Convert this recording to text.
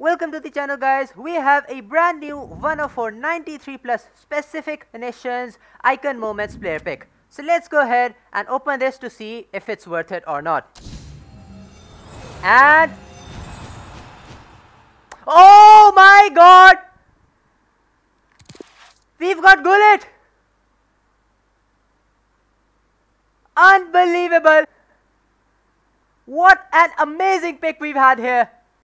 Welcome to the channel guys. We have a brand new one of our 93 plus specific nations icon moments player pick. So let's go ahead and open this to see if it's worth it or not. And Oh my god! We've got Gullit! Unbelievable! What an amazing pick we've had here!